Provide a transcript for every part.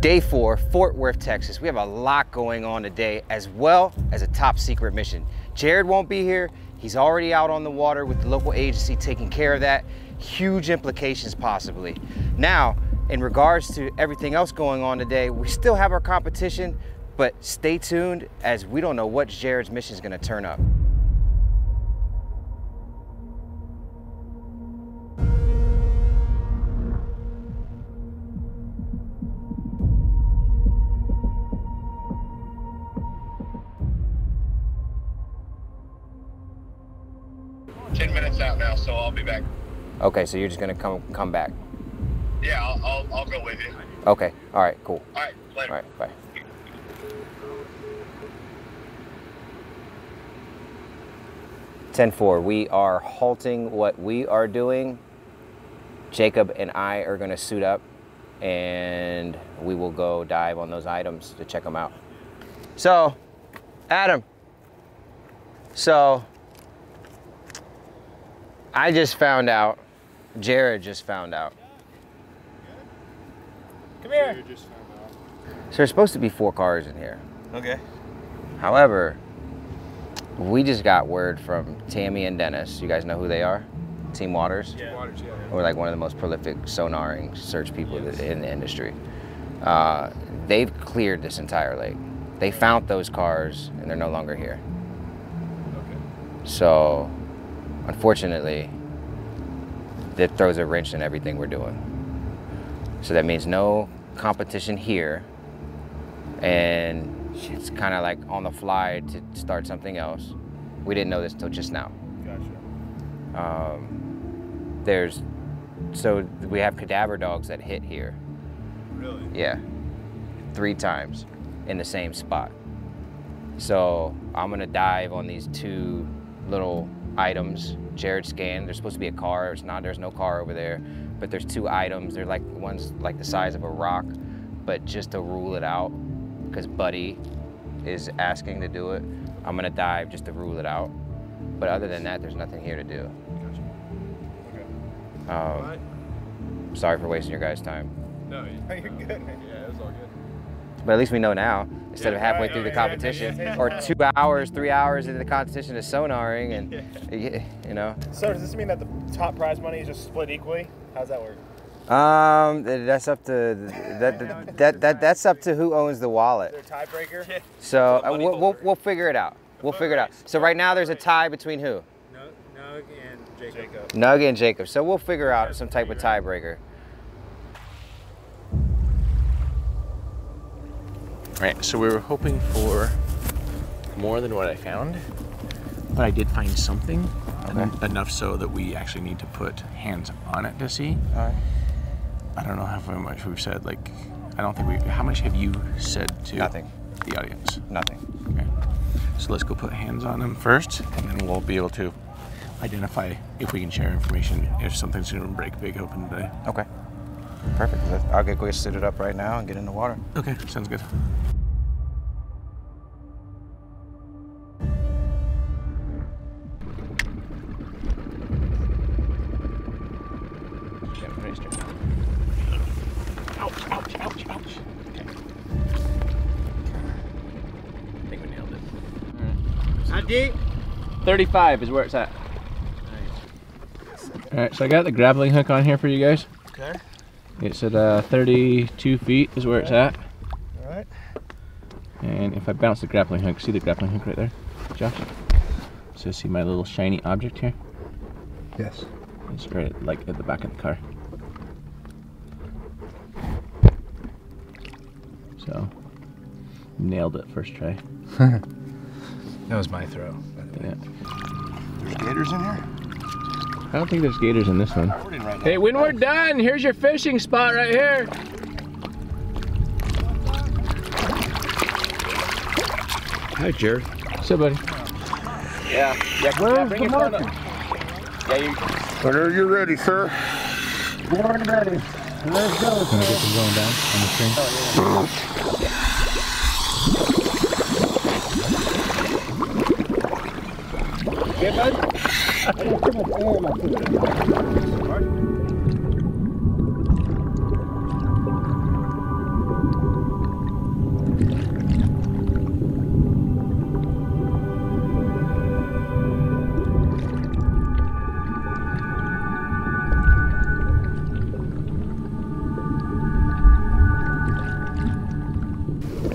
Day four, Fort Worth, Texas. We have a lot going on today, as well as a top secret mission. Jared won't be here. He's already out on the water with the local agency taking care of that. Huge implications possibly. Now, in regards to everything else going on today, we still have our competition, but stay tuned as we don't know what Jared's mission is gonna turn up. Minutes out now, so I'll be back. Okay, so you're just gonna come come back. Yeah, I'll, I'll, I'll go with you. Okay, all right, cool. All right, later. All right, bye. Ten four. We are halting what we are doing. Jacob and I are going to suit up, and we will go dive on those items to check them out. So, Adam. So, I just found out. Jared just found out. Come here. So there's supposed to be four cars in here. Okay. However, we just got word from Tammy and Dennis. You guys know who they are? Team Waters. Yeah. Waters, yeah. We're like one of the most prolific sonaring search people in the industry. Uh, they've cleared this entire lake. They found those cars and they're no longer here. Okay. So, unfortunately, that throws a wrench in everything we're doing. So that means no competition here, and it's kind of like on the fly to start something else. We didn't know this until just now. Gotcha. Um, there's so we have cadaver dogs that hit here. Really? Yeah, three times in the same spot. So I'm gonna dive on these two little items. Jared scanned. There's supposed to be a car. It's not. There's no car over there. But there's two items. They're like one's like the size of a rock. But just to rule it out, because Buddy is asking to do it, I'm gonna dive just to rule it out. But other than that, there's nothing here to do. Gotcha. Okay. Um, All right. Sorry for wasting your guys' time. No, you- you're good. Yeah, it was all good. But at least we know now instead of halfway right, through the yeah, yeah, competition yeah, yeah. or two hours, three hours into the competition of sonaring and y- you know. So does this mean that the top prize money is just split equally? How's that work? Um, that's up to that, that that that's up to who owns the wallet. Is there a tiebreaker? So uh, we'll, we'll we'll figure it out. We'll figure it out. So right now there's a tie between who? Nug and Jacob. Nug and Jacob. So we'll figure out some type of tiebreaker. Right, so we were hoping for more than what I found, but I did find something Okay. en- enough so that we actually need to put hands on it to see. Right. I don't know how much we've said. Like, I don't think we. How much have you said to Nothing. the audience? Nothing. Okay. So let's go put hands on them first, and then we'll be able to identify if we can share information if something's going to break big open today. Okay. Perfect. I'll get go suited up right now and get in the water. Okay, sounds good. Ouch, ouch, ouch, ouch. Okay. Think we nailed it. How deep? 35 is where it's at. All right, so I got the grappling hook on here for you guys. Okay. It's at uh, 32 feet is where it's at. All right. And if I bounce the grappling hook, see the grappling hook right there, Josh? So see my little shiny object here? Yes. It's right like at the back of the car. So nailed it first try. That was my throw. Yeah. There's gators in here? I don't think there's gators in this one. Hey, when we're done, here's your fishing spot right here. Hi, Jared. So, buddy. Yeah. Yeah. Where's bring the your phone marker? up. Yeah, you. Whenever you're ready, sir. Born ready. Let's go. Can I get them going down on the string? Get oh, bud?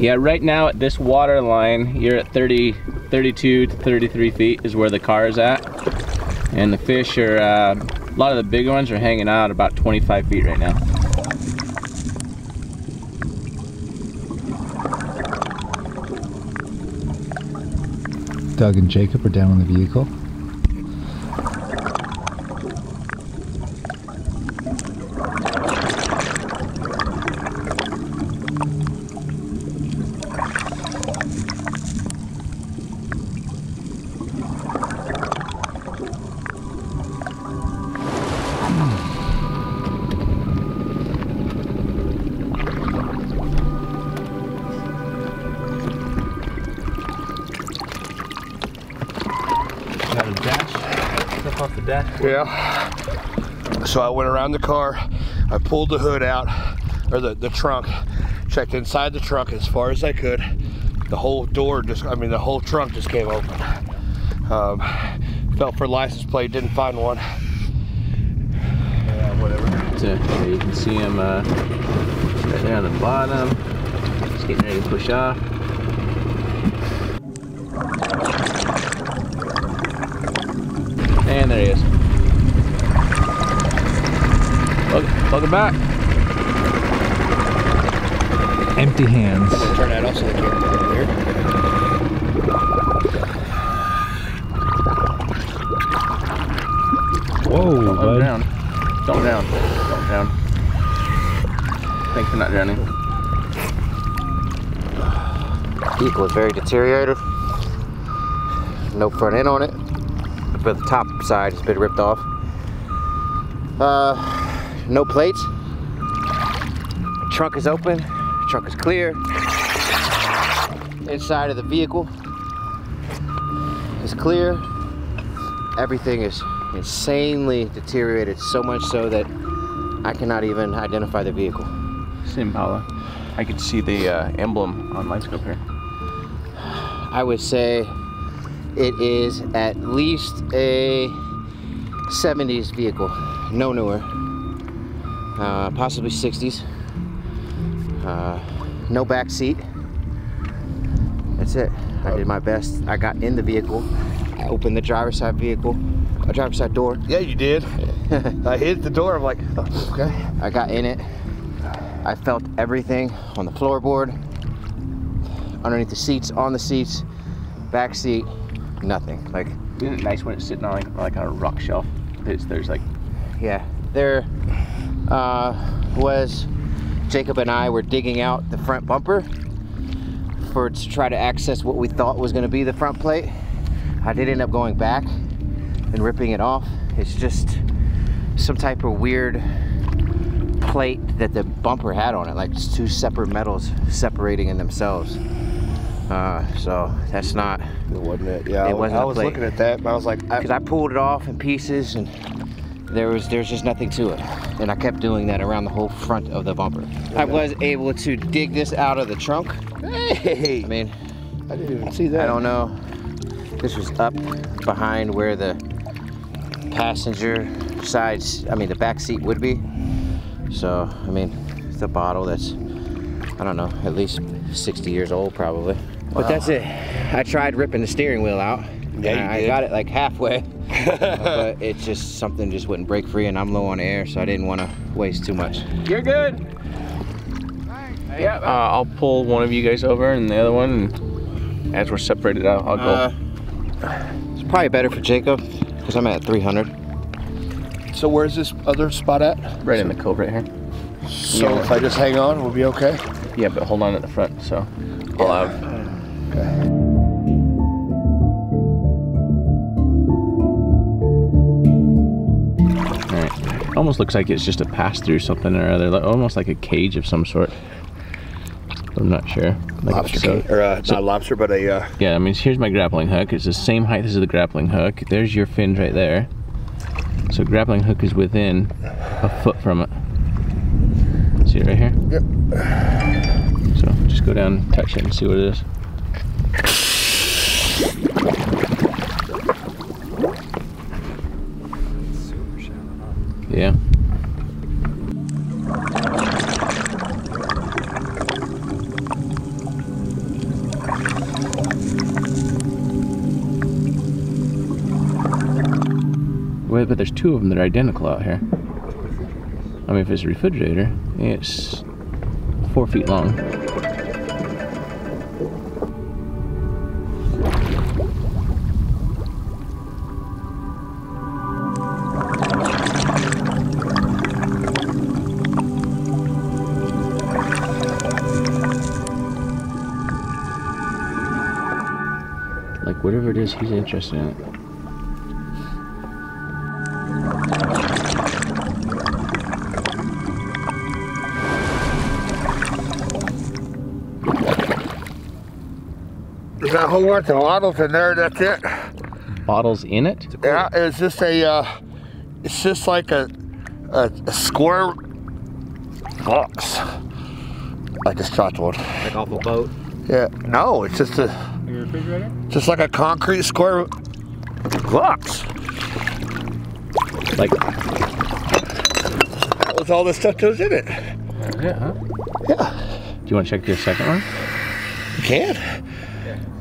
Yeah, right now at this water line, you're at 30, 32 to 33 feet is where the car is at. And the fish are, uh, a lot of the bigger ones are hanging out about 25 feet right now. Doug and Jacob are down in the vehicle. Dash, stuff off the dash. Yeah. So I went around the car, I pulled the hood out, or the, the trunk, checked inside the trunk as far as I could. The whole door just, I mean, the whole trunk just came open. Um, felt for license plate, didn't find one. Yeah, whatever. So, yeah, you can see him uh, right there on the bottom. He's getting ready to push off. And there he is. Welcome, welcome back. Empty hands. Turn that off so they can't hear. Whoa, Don't bud. drown. Don't drown. Don't drown. Thanks for not drowning. Vehicle is very deteriorated. No front end on it, but the top side has been ripped off. Uh, no plates. Trunk is open. Trunk is clear. Inside of the vehicle is clear. Everything is insanely deteriorated, so much so that I cannot even identify the vehicle. Impala. I could see the uh, emblem on my scope here. I would say it is at least a 70s vehicle, no newer. Uh, possibly 60s. Uh, no back seat. That's it. I did my best. I got in the vehicle. I opened the driver's side vehicle, a driver's side door. Yeah, you did. I hit the door. I'm like, oh, okay. I got in it. I felt everything on the floorboard, underneath the seats, on the seats, back seat, nothing. Like, Isn't it nice when it's sitting on like, like on a rock shelf? There's, there's like yeah, there uh, was Jacob and I were digging out the front bumper for to try to access what we thought was going to be the front plate. I did end up going back and ripping it off. It's just some type of weird plate that the bumper had on it, like it's two separate metals separating in themselves. Uh, so that's not It wasn't it. Yeah, It I- wasn't I was looking at that, and I was like, I, because I pulled it off in pieces and there was there's just nothing to it. And I kept doing that around the whole front of the bumper. I was able to dig this out of the trunk. Hey, I mean I didn't even see that. I don't know. This was up behind where the passenger sides I mean the back seat would be. So I mean it's a bottle that's I don't know at least 60 years old probably. But that's it. I tried ripping the steering wheel out. Yeah, I, I got it like halfway but it just something just wouldn't break free and I'm low on air so I didn't want to waste too much You're good. Yeah. Uh, I'll pull one of you guys over and the other one. And as we're separated out, I'll go. Uh, it's probably better for Jacob because I'm at 300 So where's this other spot at? right in the cove right here. So Yeah. if I just hang on, we'll be okay. Yeah, but hold on at the front. So I'll have. Almost looks like it's just a pass through something or other, like, almost like a cage of some sort. I'm not sure. Like, lobster so- or uh, so- not lobster, but a uh, Yeah, I mean, here's my grappling hook. It's the same height as the grappling hook. There's your fins right there. So grappling hook is within a foot from it. See it right here? Yep. So just go down, touch it, and see what it is. yeah. Wait, but there's two of them that are identical out here. I mean, if it's a refrigerator, it's four feet long. Like whatever it is, he's interested in it. There's a whole bunch of bottles in there. That's it. Bottles in it? Yeah, it's just a. Uh, it's just like a, a, a square box. I just shot one. Like off a boat. Yeah. No, it's just a. Your refrigerator? Just like a concrete square box. Like, That was all the stuff that was in it. yeah, huh? Yeah. Do you want to check the second one? You can.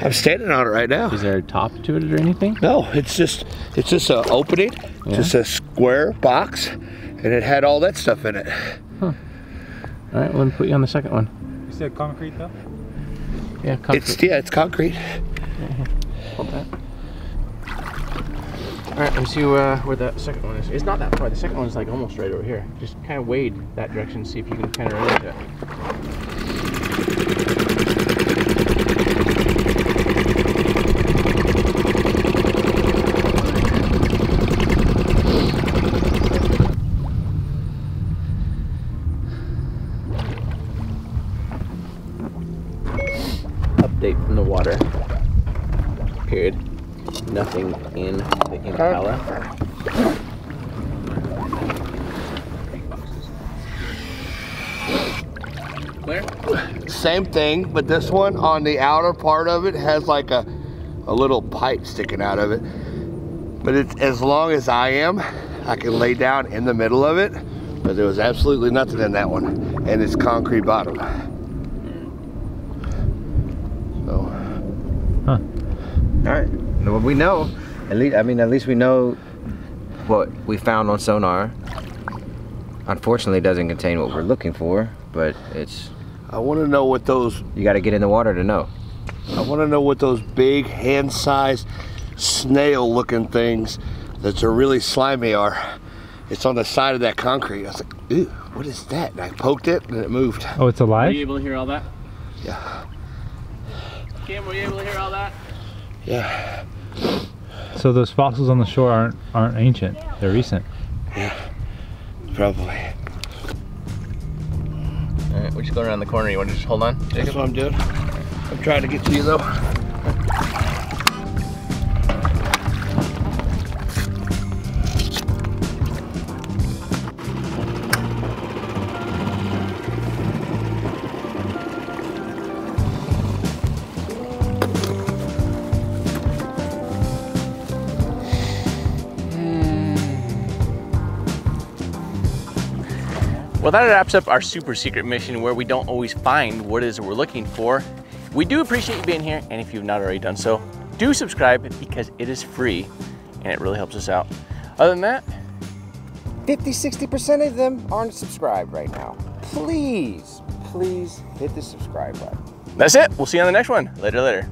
I'm standing on it right now. Is there a top to it or anything? No, it's just it's just an opening, Yeah. just a square box, and it had all that stuff in it. All right, well, let me put you on the second one. You said concrete though? Yeah, concrete. It's yeah, it's concrete. Hold that. All right, let me see uh, where that second one is. It's not that far. The second one's like almost right over here. Just kind of wade that direction, see if you can kind of relate to Update from the water. Period. Nothing in the impala. Where? Same thing, but this one on the outer part of it has like a a little pipe sticking out of it. But it's as long as I am, I can lay down in the middle of it. But there was absolutely nothing in that one, and it's concrete bottom. So All right. Well, we know. At least, I mean, at least we know what we found on sonar. Unfortunately, it doesn't contain what we're looking for, but it's I want to know what those you got to get in the water to know. I want to know what those big hand-sized snail-looking things that are really slimy are. It's on the side of that concrete. I was like, "Ew, what is that?" And I poked it, and it moved. Oh, it's Were alive? you able to hear all that? Yeah, Kim, were you able to hear all that? Yeah. So those fossils on the shore aren't aren't ancient. They're recent. Yeah, Probably. All right, we're just going around the corner. You want to just hold on? That's what I'm doing. I'm trying to get to you though. Well, that wraps up our super secret mission where we don't always find what it is we're looking for. We do appreciate you being here, and if you've not already done so, do subscribe because it is free and it really helps us out. Other than that, 50, 60% of them aren't subscribed right now. Please, please hit the subscribe button. that's it. We'll see you on the next one. Later, later.